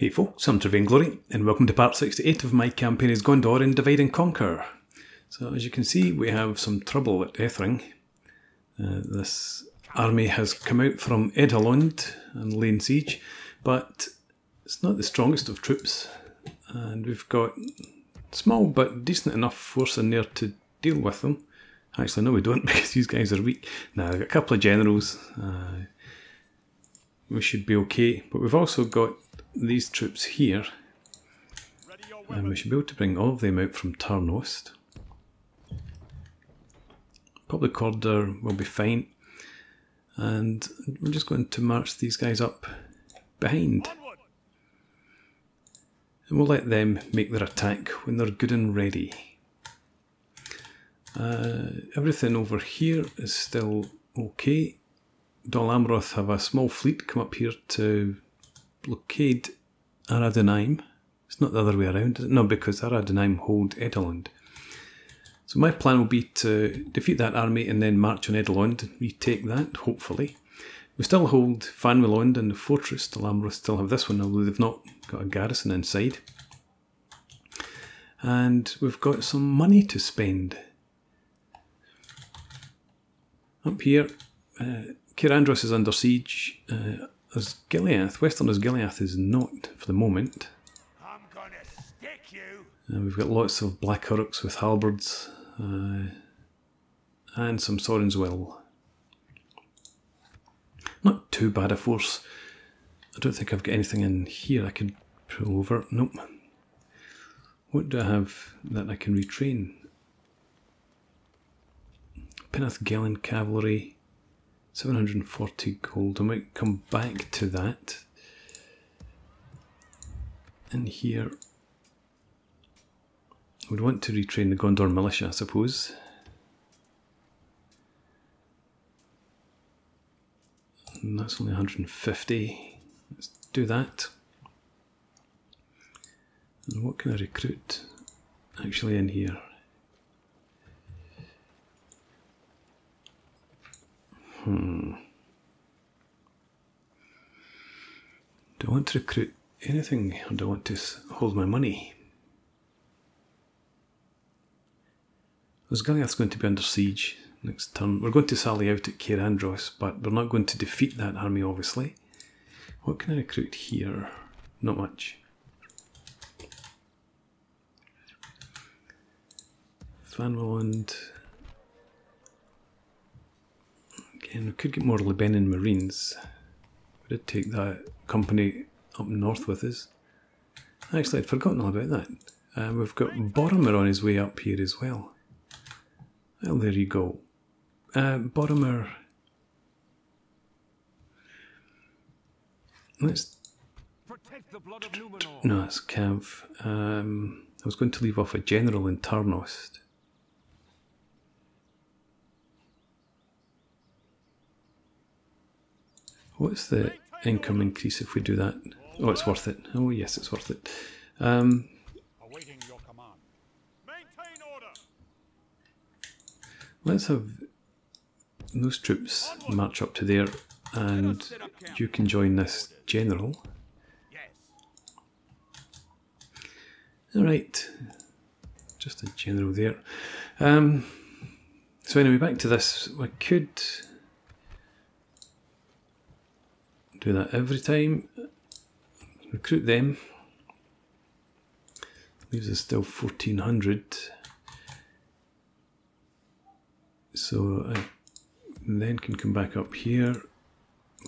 Hey folks, I'm Sir Vainglory, and welcome to part 68 of my campaign as Gondor in Divide and Conquer. So as you can see, we have some trouble at Ethring. Uh, this army has come out from Edhellond and lain siege, but it's not the strongest of troops, and we've got small but decent enough force in there to deal with them. Actually, no, we don't because these guys are weak. Now, I've got a couple of generals. Uh, we should be okay, but we've also got these troops here, and we should be able to bring all of them out from Tarnost. Public order will be fine, and we're just going to march these guys up behind. And we'll let them make their attack when they're good and ready. Uh, everything over here is still okay. Dol Amroth have a small fleet come up here to blockade Ar-Adunaim. It's not the other way around, No, because Ar-Adunaim hold Edhellond. So my plan will be to defeat that army and then march on Edhellond and retake that, hopefully. We still hold Fanuilond and the fortress. Dol Amroth still have this one, although they've not got a garrison inside. And we've got some money to spend. Up here, uh, Cair Andros is under siege. Uh, as Gileath, Western Osgiliath is not for the moment. I'm gonna stick you. And we've got lots of black Uruks with halberds uh, and some Sorin's Will. Not too bad a force. I don't think I've got anything in here I can pull over. Nope. What do I have that I can retrain? Pinnath Gelin Cavalry. 740 gold. I might come back to that. And here, would want to retrain the Gondor militia, I suppose. And that's only 150. Let's do that. And what can I recruit actually in here? Hmm. Do I want to recruit anything or do I want to hold my money? Osgiliath's going to be under siege next turn. We're going to sally out at Cair Andros, but we're not going to defeat that army, obviously. What can I recruit here? Not much. Fanuilond. Again, we could get more Lebennin Marines. We did take that company up north with us. Actually, I'd forgotten all about that. Uh, we've got Boromir on his way up here as well. Well, there you go. Uh, Boromir. Let's. No, it's Cav. Um, I was going to leave off a general in Tarnost. What's the income increase if we do that? Oh, it's worth it. Oh, yes, it's worth it. Um, let's have those troops march up to there and you can join this general. Alright, just a general there. Um, so anyway, back to this. I could do that every time. Recruit them. Leaves us still 1400. So I then can come back up here.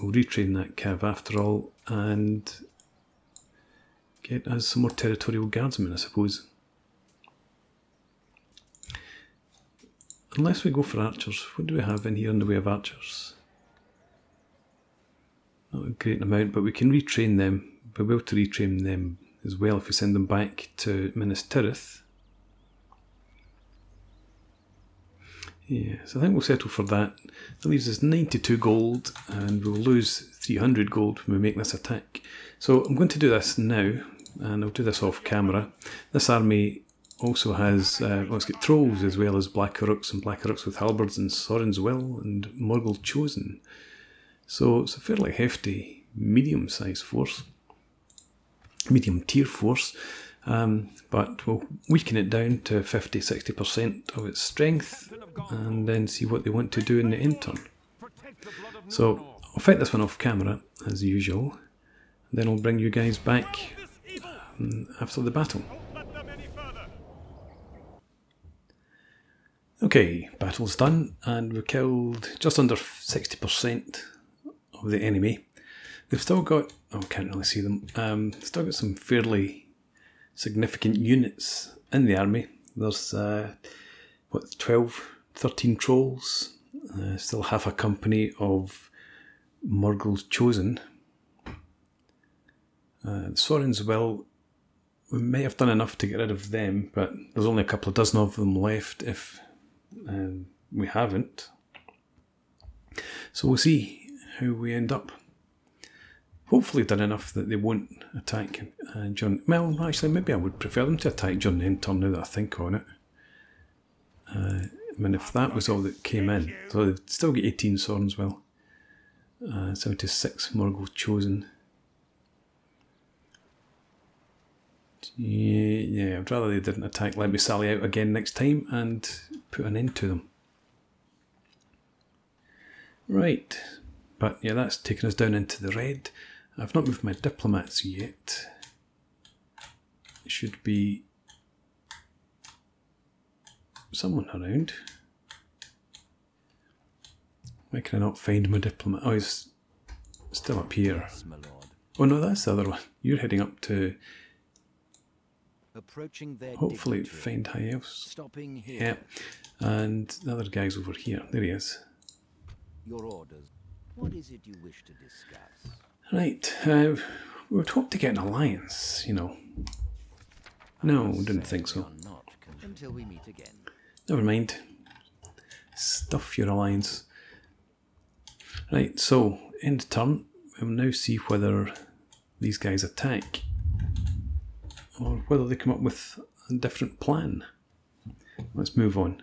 We'll retrain that cav after all and get us some more territorial guardsmen, I suppose. Unless we go for archers, what do we have in here in the way of archers? Not a great amount, but we can retrain them. We'll able to retrain them as well if we send them back to Minas Tirith. Yeah, so I think we'll settle for that. That leaves us 92 gold, and we'll lose 300 gold when we make this attack. So I'm going to do this now, and I'll do this off camera. This army also has, uh, let's get trolls as well as Black Uruks and Black Uruks with halberds and Sorin's Will and Morgul Chosen. So it's a fairly hefty, medium-sized force. medium tier force, um, but we'll weaken it down to 50 60% of its strength and then see what they want to do in the end turn. So I'll fight this one off camera as usual, then I'll bring you guys back um, after the battle. Okay, battle's done, and we killed just under 60% of the enemy. They've still got, oh, can't really see them, um, still got some fairly significant units in the army. There's, uh, what, 12, 13 trolls, uh, still half a company of Morgul's Chosen. Uh, the well, we may have done enough to get rid of them, but there's only a couple of dozen of them left if um, we haven't. So we'll see how we end up. Hopefully done enough that they won't attack uh, John. Well, actually, maybe I would prefer them to attack John Nenton now that I think on it. Uh, I mean, if that was all that came in, so they'd still get 18 swords, well. Uh, 76 Morgul chosen. Yeah, I'd rather they didn't attack. Let me sally out again next time and put an end to them. Right, but yeah, that's taken us down into the red. I've not moved my diplomats yet. It should be someone around. Why can I not find my diplomat? Oh, he's still up here. Oh no, that's the other one. You're heading up to approaching their hopefully dignitary. find high elves. Stopping here. Yeah. And the other guy's over here. There he is. Your orders. What is it you wish to discuss? Right. Uh, we would hope to get an alliance, you know. No, didn't think so. Until we meet again. Never mind. Stuff your alliance. Right, so end turn. We'll now see whether these guys attack or whether they come up with a different plan. Let's move on.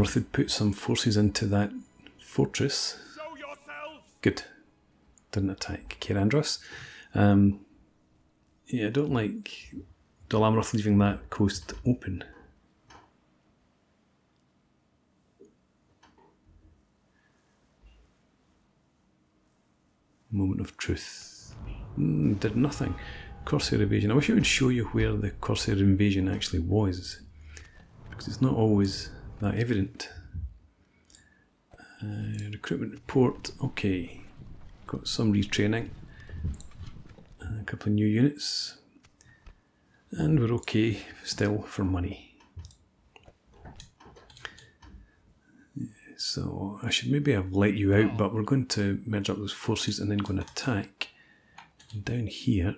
Wish Dol Amroth had put some forces into that fortress. Good. Didn't attack Cair Andros. Um, yeah, I don't like Dol Amroth leaving that coast open. Moment of truth. Mm, did nothing. Corsair invasion. I wish I would show you where the Corsair invasion actually was. Because it's not always that evident. Uh, recruitment report, okay. Got some retraining. A couple of new units. And we're okay still for money. So I should maybe have let you out, but we're going to merge up those forces and then go and attack. And down here.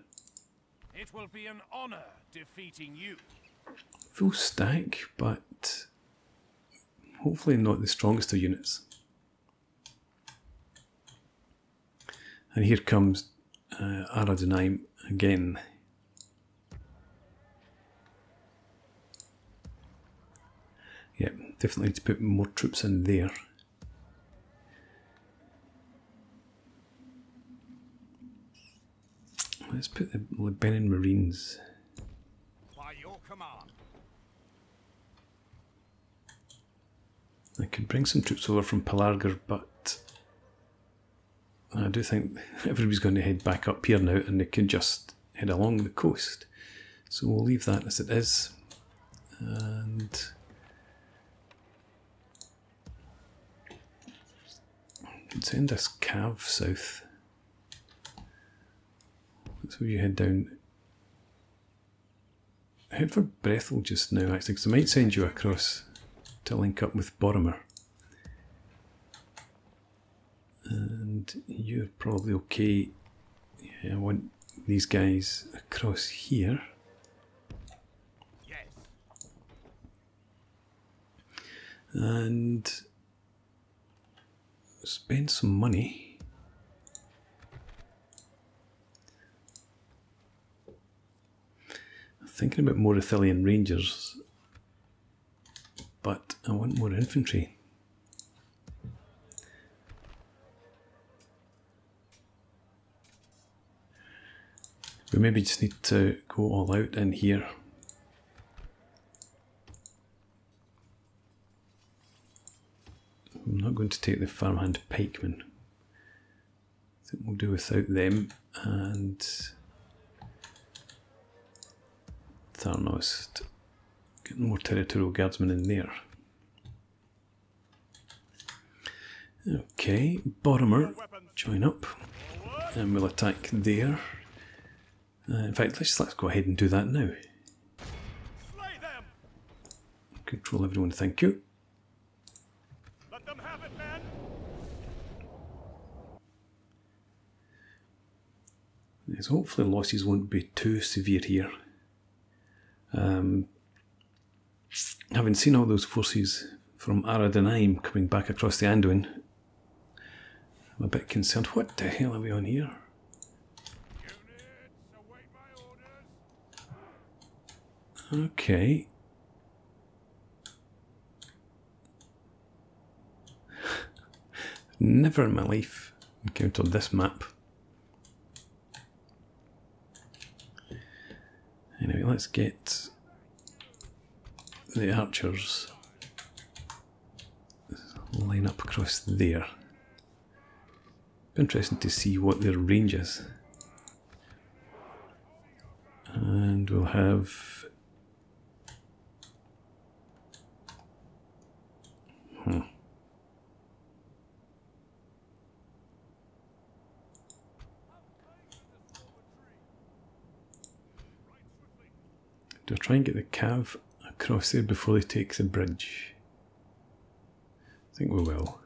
It will be an honour defeating you. Full stack, but hopefully not the strongest of units. And here comes uh, Ar-Adunaim again. Yeah, definitely need to put more troops in there. Let's put the Lebennin Marines. I could bring some troops over from Pelargir, but I do think everybody's going to head back up here now and they can just head along the coast. So we'll leave that as it is. And send us Cav south. So you head down. Head for Brethil just now, actually, because I might send you across to link up with Boromir. And you're probably okay. Yeah, I want these guys across here. Yes. and spend some money. Thinking about more Ithilien Rangers, but I want more infantry. We maybe just need to go all out in here. I'm not going to take the farmhand pikemen. I think we'll do without them and Tarnost. Getting more territorial guardsmen in there. Okay, Boromir, join up and we'll attack there. Uh, in fact, let's let's go ahead and do that now. Control everyone, thank you. Let them have it, man. Yes, hopefully losses won't be too severe here. Um, having seen all those forces from Ar-Adunaim coming back across the Anduin, I'm a bit concerned. What the hell are we on here? Okay. Never in my life encountered this map. Anyway, let's get the archers line up across there. Interesting to see what their range is. And we'll have Hmm. Do I try and get the cav across there before they take the bridge? I think we will.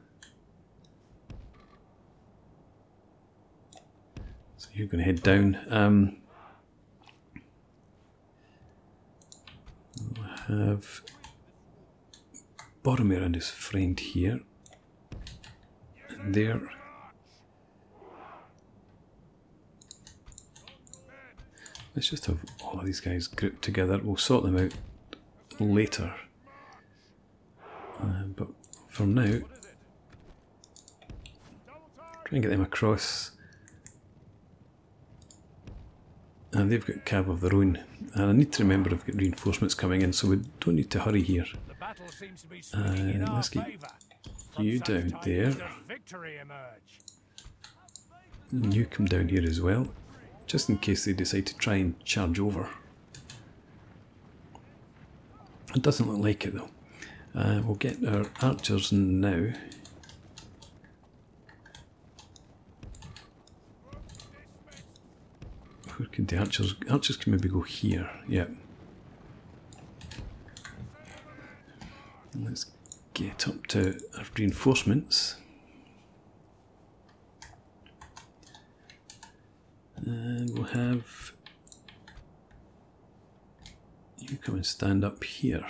So you're going to head down. Um, have Boromir and his friend here. And there. Let's just have all of these guys grouped together. We'll sort them out later. Uh, but for now, try and get them across. And they've got cab of their own. And I need to remember I've got reinforcements coming in, so we don't need to hurry here. Uh, let's get you down there. And you come down here as well, just in case they decide to try and charge over. It doesn't look like it though. Uh, we'll get our archers now. Where can the archers? Archers can maybe go here. Yep. Let's get up to our reinforcements. And we'll have you come and stand up here.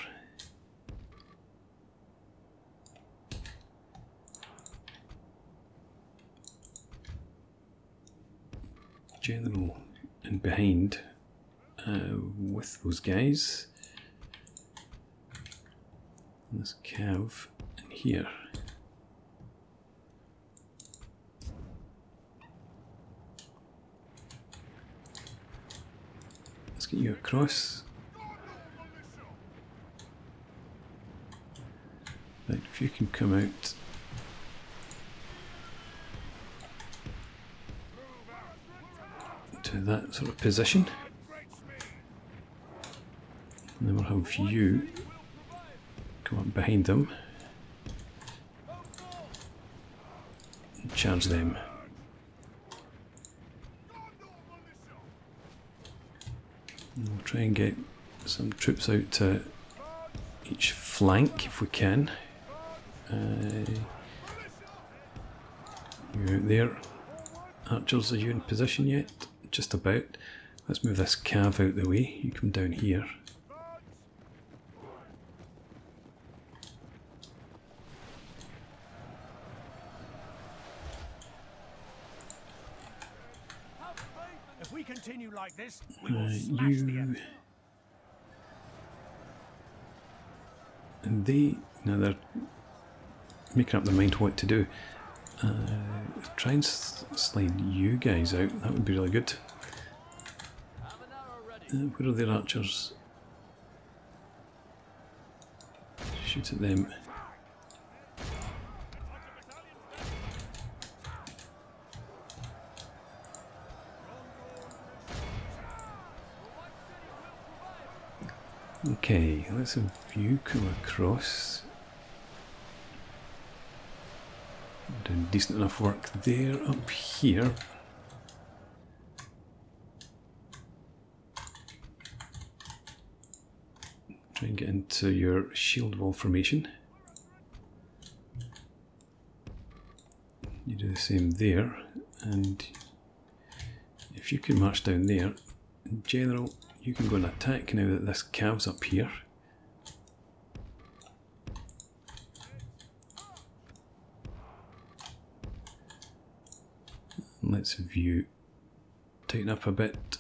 General and behind uh, with those guys And this cav in here. Let's get you across. Right, if you can come out to that sort of position. And then we'll have you Come on, behind them. Charge them. We'll try and get some troops out to each flank if we can. Uh, you out there. Archers, are you in position yet? Just about. Let's move this calf out the way. You come down here. Like this, uh, you... And they... Now they're making up their mind what to do. Uh, try and slide you guys out. That would be really good. Uh, where are their archers? Shoot at them. Okay, let's have you come across. Doing decent enough work there. Up here. Try and get into your shield wall formation. You do the same there, and if you can march down there, in general, you can go and attack now that this calves up here. Let's view tighten up a bit.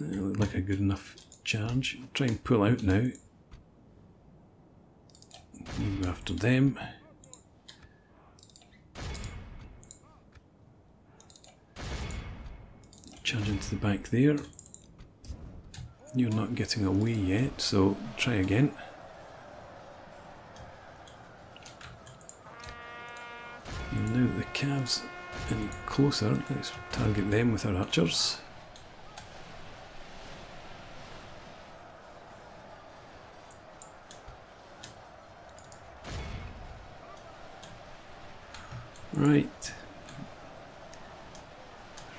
Look like a good enough charge. Try and pull out now. You go after them. Charge into the back there. You're not getting away yet, so try again. Now the calves any closer, let's target them with our archers. Right.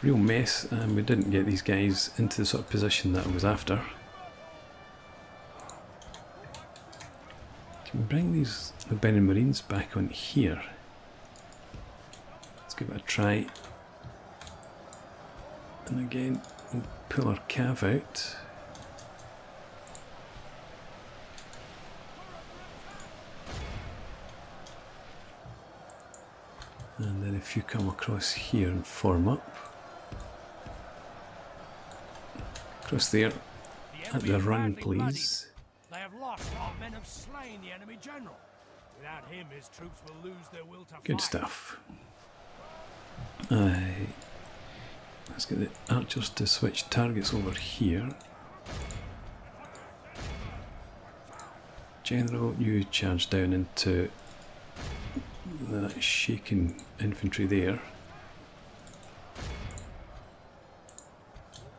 Real mess, and we didn't get these guys into the sort of position that I was after. Can we bring these Lebennin Marines back on here? Let's give it a try. And again, we'll pull our cav out. And then if you come across here and form up. Across there, at the run please. They have lost. Our men have slain the enemy general. Without him, his troops will lose their will to Good fight. stuff. Aye. Let's get the archers to switch targets over here. General, you charge down into that shaken infantry there.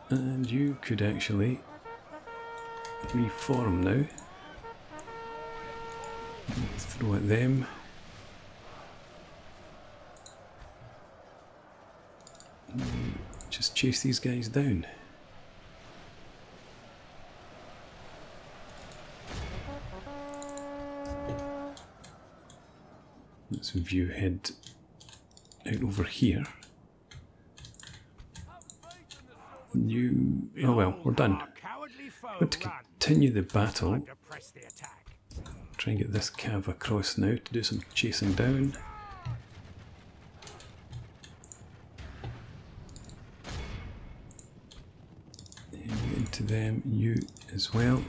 And you could actually reform now. Throw at them. Just chase these guys down. Let's view head out over here. You. Oh well, we're done. Our cowardly foe But to continue the battle, Time to press the attack. try and get this cav across now to do some chasing down. And into them, you as well.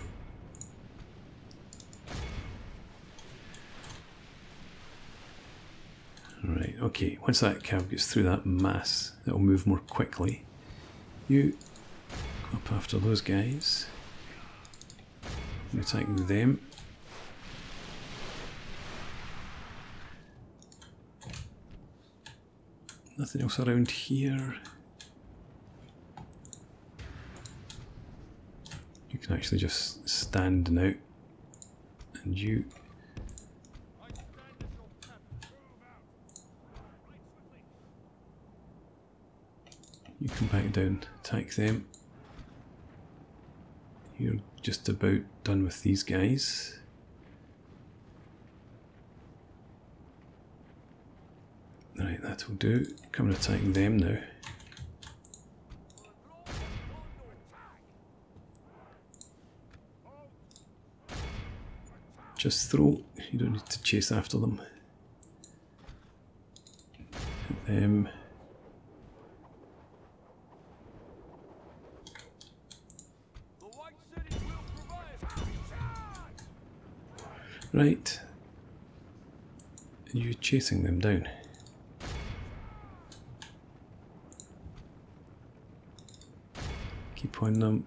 Right, okay, once that cav gets through that mass, it'll move more quickly. You up after those guys. You attack them. Nothing else around here. You can actually just stand now. And you. You come back down, attack them. You're just about done with these guys. Right, that will do. Come and attack them now. just throw. You don't need to chase after them. Um, right. You chasing them down? Keep on them.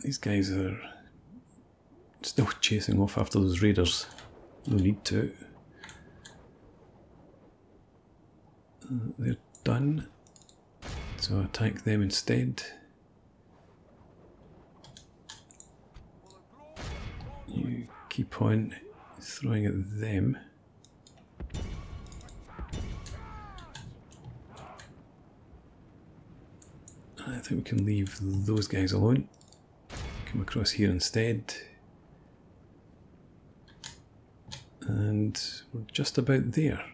These guys are still chasing off after those raiders. No need to. Uh, they're done. So attack them instead. You keep on throwing at them. I think we can leave those guys alone. Come across here instead. And we're just about there.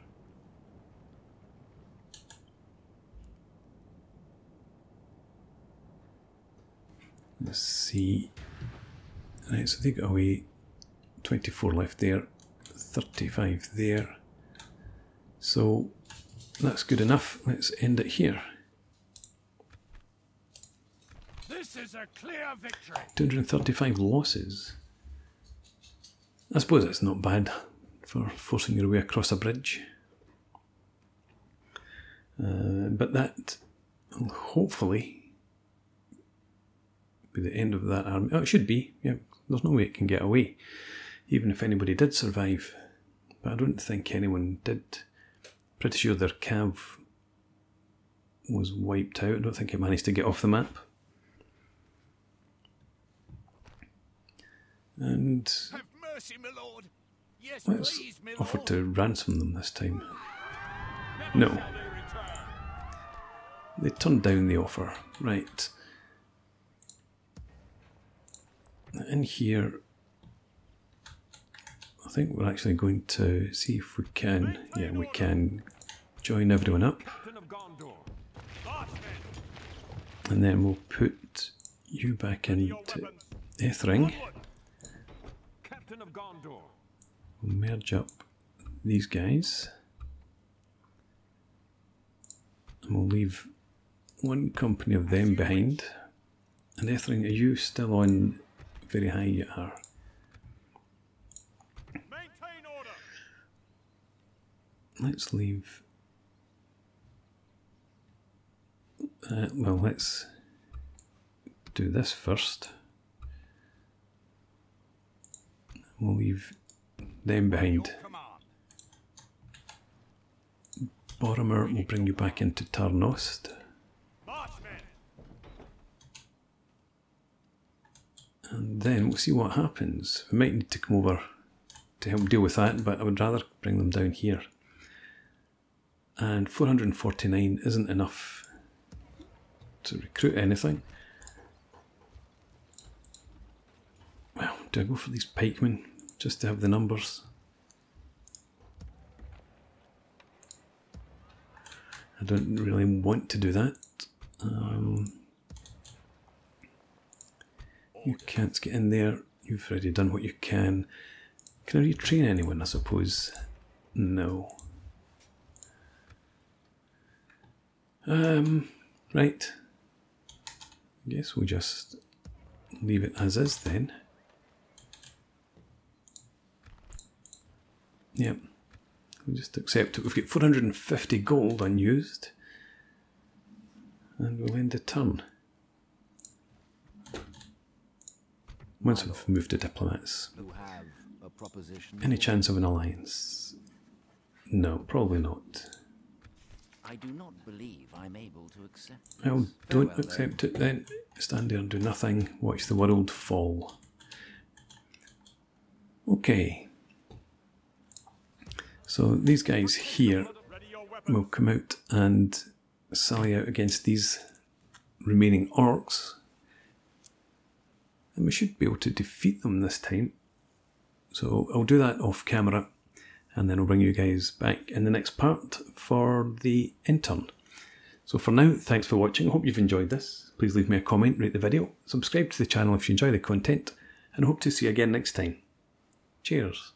Let's see. Right, so they got away 24 left there, 35 there. So that's good enough. Let's end it here. This is a clear victory. 235 losses. I suppose that's not bad for forcing your way across a bridge. Uh, but that will hopefully be the end of that army. Oh, it should be. Yeah, there's no way it can get away, even if anybody did survive. But I don't think anyone did. Pretty sure their cav was wiped out. I don't think it managed to get off the map. And Have mercy, my lord. Yes, let's please, offer to ransom them this time. No. They turned down the offer. Right. In here, I think we're actually going to see if we can. Yeah, we can join everyone up. Captain of Gondor. And then we'll put you back into Ethring. Captain of Gondor. We'll merge up these guys. And we'll leave one company of them behind. And Ethring, are you still on very high you are? Maintain order. Let's leave. Uh, well, let's do this first. We'll leave them behind. Boromir will bring you back into Tarnost. And then we'll see what happens. We might need to come over to help deal with that, but I would rather bring them down here. And 449 isn't enough to recruit anything. Well, do I go for these pikemen just to have the numbers? I don't really want to do that. Um, you can't get in there. You've already done what you can. Can I retrain anyone? I suppose. No. Um. Right. I guess we'll just leave it as is then. Yep. We'll just accept it. We've got 450 gold unused. And we'll end the turn. Once we've moved to diplomats. who have a proposition. Any chance of an alliance? No, probably not. I do not believe I'm able to accept. Well, this. don't Very well, accept it then. Stand there and do nothing. Watch the world fall. Okay. So these guys here Ready your weapon. will come out and sally out against these remaining orcs. And we should be able to defeat them this time. So I'll do that off camera and then I'll bring you guys back in the next part for the intern. So for now, thanks for watching. I hope you've enjoyed this. Please leave me a comment, rate the video, subscribe to the channel if you enjoy the content, and hope to see you again next time. Cheers.